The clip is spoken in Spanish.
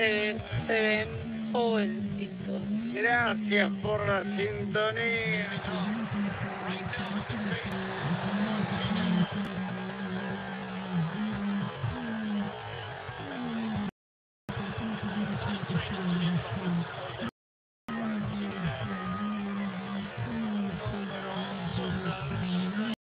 se, se ven jovencitos. Gracias por la sintonía.